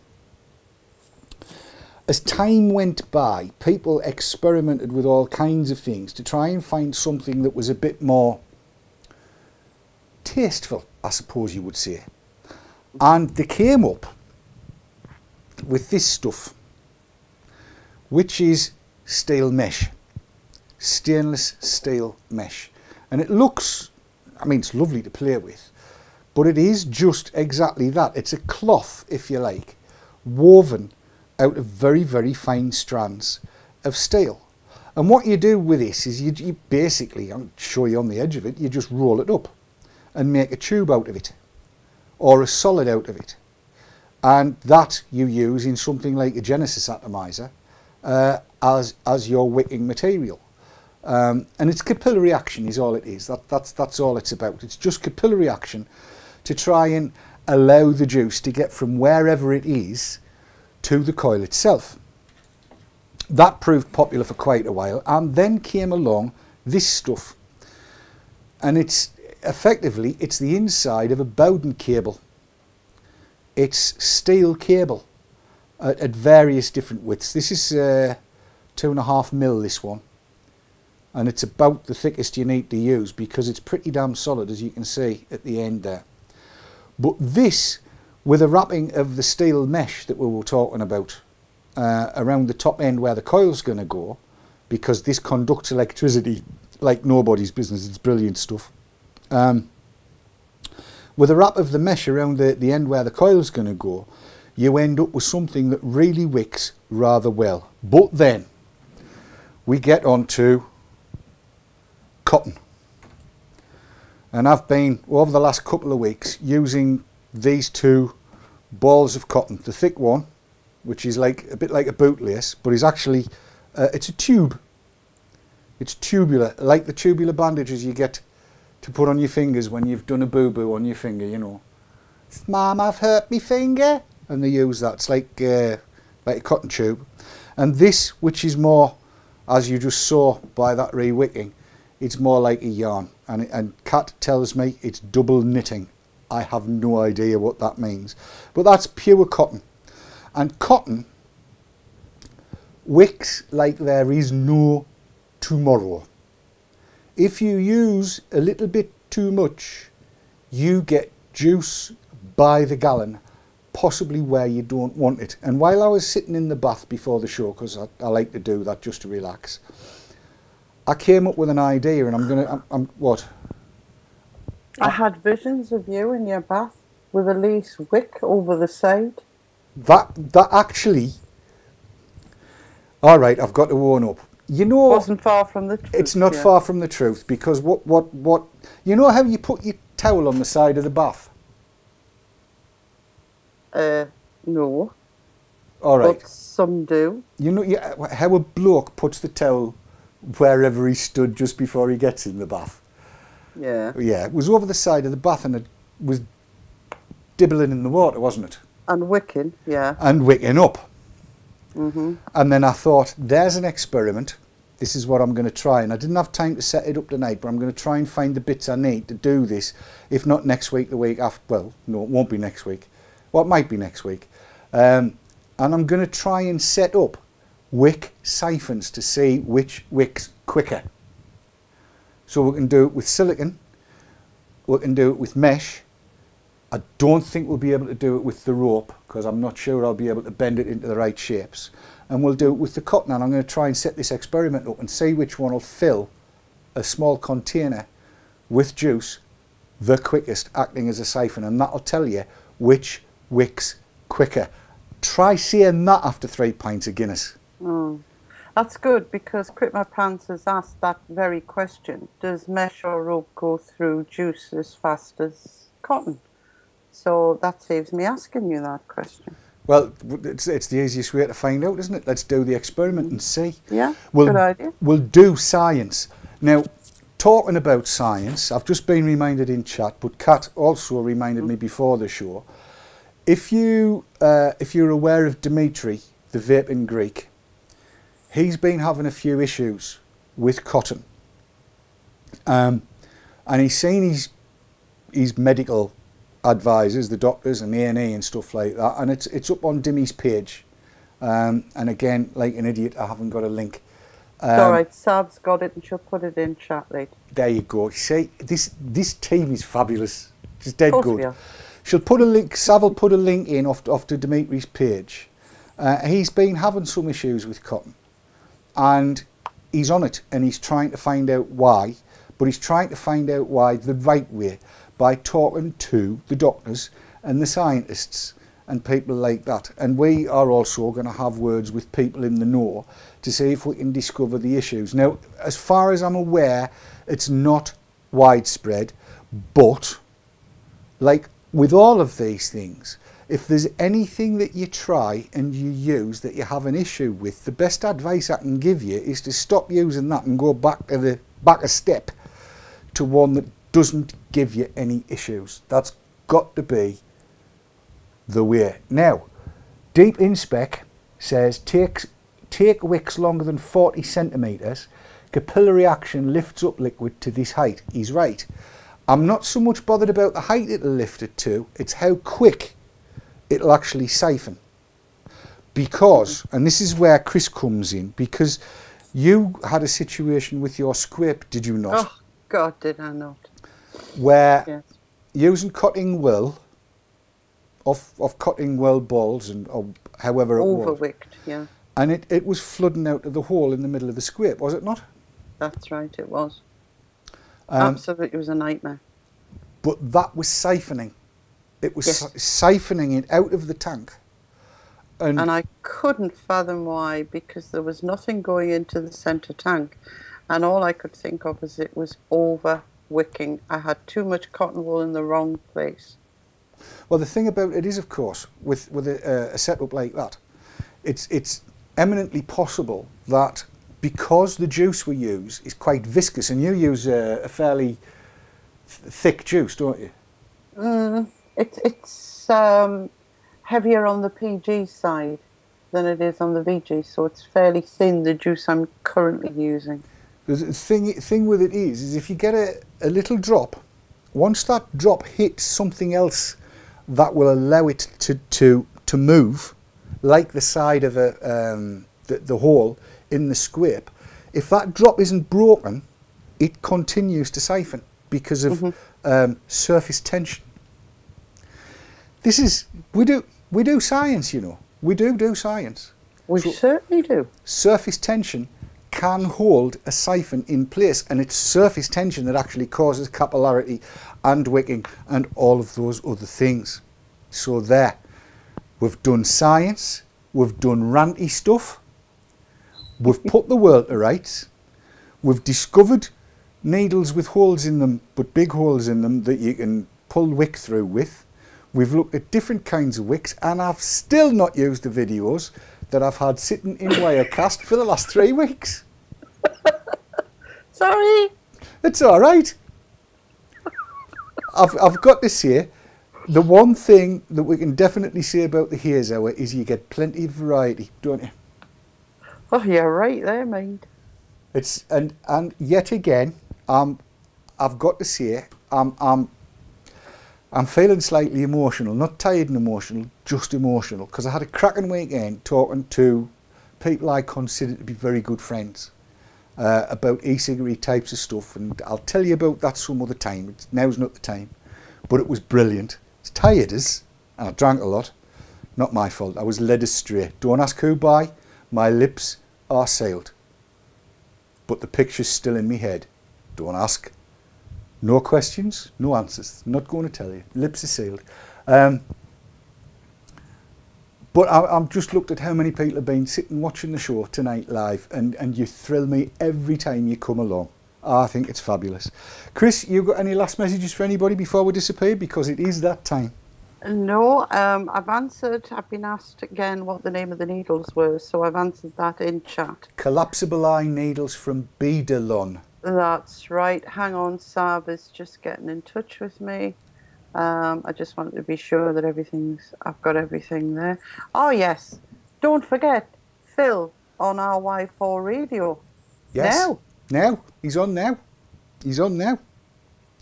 As time went by, people experimented with all kinds of things to try and find something that was a bit more tasteful, I suppose you would say. And they came up with this stuff, which is steel mesh, stainless steel mesh. And it looks, I mean, it's lovely to play with, but it is just exactly that. It's a cloth, if you like, woven out of very, very fine strands of steel. And what you do with this is you, you basically, I'll show you're on the edge of it, you just roll it up and make a tube out of it or a solid out of it. And that you use in something like a Genesis atomizer uh, as, as your wicking material. Um, and it's capillary action is all it is. That, that's, that's all it's about. It's just capillary action to try and allow the juice to get from wherever it is to the coil itself. That proved popular for quite a while and then came along this stuff. And it's effectively it's the inside of a Bowden cable. It's steel cable at, at various different widths. This is uh, two and a half mil this one and it's about the thickest you need to use because it's pretty damn solid as you can see at the end there. But this with a wrapping of the steel mesh that we were talking about uh, around the top end where the coil's going to go because this conducts electricity like nobody's business. It's brilliant stuff. Um, with a wrap of the mesh around the, the end where the coil's going to go, you end up with something that really wicks rather well. But then we get on to cotton. And I've been, over the last couple of weeks, using these two balls of cotton. The thick one, which is like a bit like a bootlace, but is actually, uh, it's a tube. It's tubular, like the tubular bandages you get to put on your fingers when you've done a boo-boo on your finger, you know. Mom, I've hurt my finger. And they use that. It's like, uh, like a cotton tube. And this, which is more, as you just saw by that re-wicking, it's more like a yarn. And, and Kat tells me it's double knitting. I have no idea what that means. But that's pure cotton. And cotton wicks like there is no tomorrow. If you use a little bit too much, you get juice by the gallon, possibly where you don't want it. And while I was sitting in the bath before the show, because I, I, like to do that just to relax, I came up with an idea and I'm going to, I'm, I'm, what? I had visions of you in your bath with a lace wick over the side. That, that actually, all right, I've got to warn up you know wasn't far from the truth. It's not yeah. far from the truth because what what what you know how you put your towel on the side of the bath? Uh no. All right. But some do. You know yeah, how a bloke puts the towel wherever he stood just before he gets in the bath. Yeah. Yeah, it was over the side of the bath and it was dibbling in the water, wasn't it? And wicking, yeah. And wicking up. Mm-hmm. And then I thought, there's an experiment. This is what I'm going to try. And I didn't have time to set it up tonight, but I'm going to try and find the bits I need to do this. If not next week, the week after. Well, no, it won't be next week. Well, it might be next week. Um, and I'm going to try and set up wick siphons to see which wicks quicker. So we can do it with silicon, we can do it with mesh. I don't think we'll be able to do it with the rope because I'm not sure I'll be able to bend it into the right shapes. And we'll do it with the cotton and I'm going to try and set this experiment up and see which one will fill a small container with juice the quickest acting as a siphon and that'll tell you which wicks quicker. Try seeing that after three pints of Guinness. Oh. That's good because Crit My Pants has asked that very question. Does mesh or rope go through juice as fast as cotton? So that saves me asking you that question. Well, it's, it's the easiest way to find out, isn't it? Let's do the experiment and see. Yeah, We'll, good idea. We'll do science. Now, talking about science, I've just been reminded in chat, but Kat also reminded me before the show. If you uh, if you're aware of Dimitri, the vaping Greek, he's been having a few issues with cotton, um, and he's seen his his medical advisors, the doctors and A and E and stuff like that, and it's it's up on Dimmy's page. Um, and again, like an idiot, I haven't got a link. Um, all right, Sab's got it and she'll put it in chat later. There you go. See, this this team is fabulous. It's dead good. She'll put a link. Sav will put a link in off off to Dimitri's page. Uh, he's been having some issues with cotton, and he's on it, and he's trying to find out why. But he's trying to find out why the right way by talking to the doctors and the scientists and people like that. And we are also going to have words with people in the know to see if we can discover the issues. Now, as far as I'm aware, it's not widespread, but like with all of these things, if there's anything that you try and you use that you have an issue with, the best advice I can give you is to stop using that and go back to the back a step to one that doesn't give you any issues. That's got to be the way. Now, Deep Inspec says take take wicks longer than 40 centimetres. Capillary action lifts up liquid to this height. He's right. I'm not so much bothered about the height it'll lift it to, it's how quick it'll actually siphon. Because, and this is where Chris comes in, because you had a situation with your script, did you not? Oh, God, did I not? Where Yes. using cutting will of of cutting well balls and or however it was, Overwicked, yeah. and it, it was flooding out of the hole in the middle of the scrape, was it not? That's right, it was. Um, Absolutely, it was a nightmare. but that was siphoning. It was Yes. siphoning it out of the tank. And, And I couldn't fathom why, because there was nothing going into the centre tank. And all I could think of is it was over wicking. I had too much cotton wool in the wrong place. well, the thing about it is, of course, with with a, a setup like that, it's it's eminently possible that because the juice we use is quite viscous, and you use a, a fairly th- thick juice, don't you? Mm, it, it's um, heavier on the PG side than it is on the VG, so it's fairly thin, the juice I'm currently using. The thing thing with it is, is if you get a, a little drop, once that drop hits something else that will allow it to to to move, like the side of a um, the, the hole in the scrape, if that drop isn't broken, it continues to siphon because of um, surface tension. This is we do we do science, you know. We do do science We So- certainly do. surface tension can hold a siphon in place and it's surface tension that actually causes capillarity and wicking and all of those other things so there we've done science we've done ranty stuff we've put the world to rights we've discovered needles with holes in them but big holes in them that you can pull wick through with we've looked at different kinds of wicks and I've still not used the videos that I've had sitting in Wirecast for the last three weeks. Sorry. It's all right. I've, I've got to say, the one thing that we can definitely say about the Haze Hour is you get plenty of variety, don't you? Oh, you're right there, mate. It's and and yet again, um, I've got to say, I'm I'm I'm feeling slightly emotional, not tired and emotional, just emotional, because I had a cracking weekend talking to people I consider to be very good friends uh, about e-cigarette types of stuff, and I'll tell you about that some other time. It's, now's not the time, but it was brilliant. It's tired as, and I drank a lot. Not my fault. I was led astray. Don't ask who by. My lips are sealed but the picture's still in my head. Don't ask. No questions, no answers. Not going to tell you. Lips are sealed. Um, but I, I've just looked at how many people have been sitting watching the show tonight live, and, and you thrill me every time you come along. I think it's fabulous. Chris, you got any last messages for anybody before we disappear? Because it is that time. No, um, I've answered. I've been asked again what the name of the needles were, so I've answered that in chat. Collapsible eye needles from Beadalon. That's right. Hang on, Sab is just getting in touch with me. Um, I just wanted to be sure that everything's. I've got everything there. Oh yes, don't forget Phil on our Y4 radio. Yes. Now. Now. He's on now. He's on now.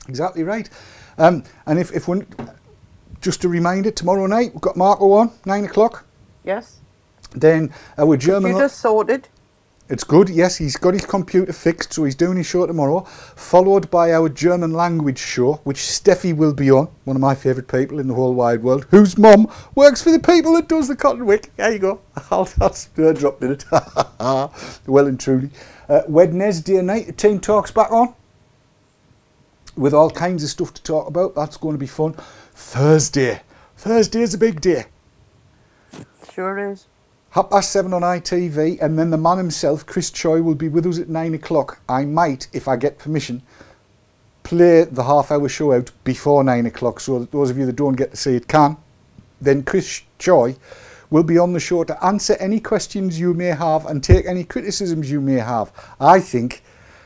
Exactly right. Um, and if, if one, just a reminder, tomorrow night we've got Marco on, nine o'clock. Yes. Then our German. You just sorted. It's good, yes, he's got his computer fixed, so he's doing his show tomorrow, followed by our German language show, which Steffi will be on, one of my favourite people in the whole wide world, whose mum works for the people that does the cotton wick. There you go. I'll, I'll dropped in it. well and truly. Uh, Wednesday night, the team talks back on with all kinds of stuff to talk about. That's going to be fun. Thursday. Thursday is a big day. Sure is. Half past seven on ITV, and then the man himself, Chris Choi, will be with us at nine o'clock. I might, if I get permission, play the half hour show out before nine o'clock so that those of you that don't get to see it can. Then Chris Choi will be on the show to answer any questions you may have and take any criticisms you may have. I think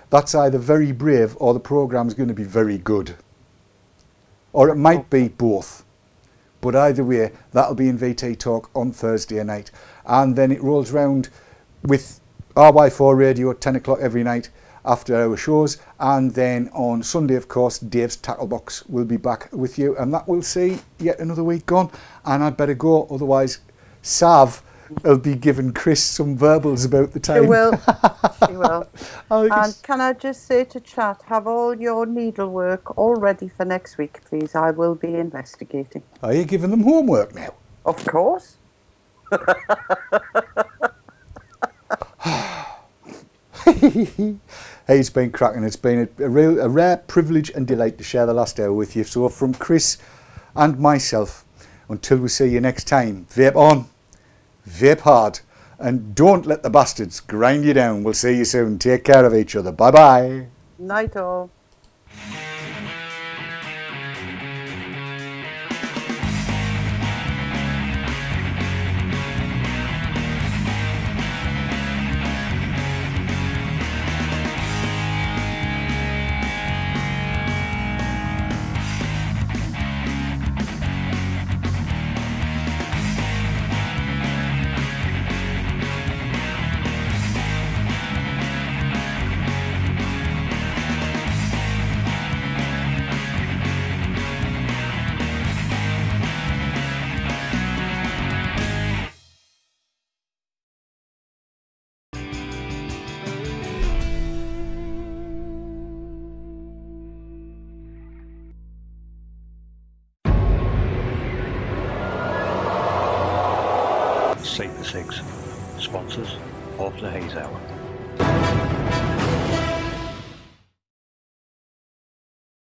that's either very brave or the programme's going to be very good. Or it might be both. But either way, that'll be in VT Talk on Thursday night. And then it rolls round with RY4 Radio at 10 o'clock every night after our shows. And then on Sunday, of course, Dave's Tackle Box will be back with you. And that will see yet another week gone. And I'd better go, otherwise, Sav will be giving Chris some verbals about the time. She will. she will. And can I just say to chat, have all your needlework all ready for next week, please? I will be investigating. Are you giving them homework now? Of course. hey, it's been cracking. It's been a, a real, a rare privilege and delight to share the last hour with you. So, from Chris and myself, until we see you next time, vape on, vape hard, and don't let the bastards grind you down. We'll see you soon. Take care of each other. Bye bye. Night all.